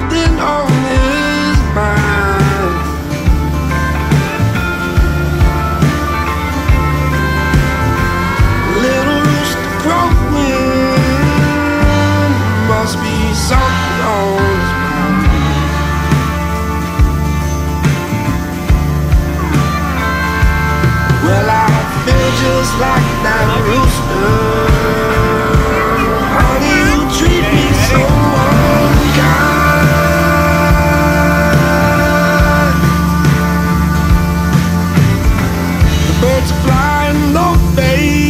something on his mind. Little rooster crowing must be something on his mind. Well, I feel just like that rooster. Birds flying, no fade.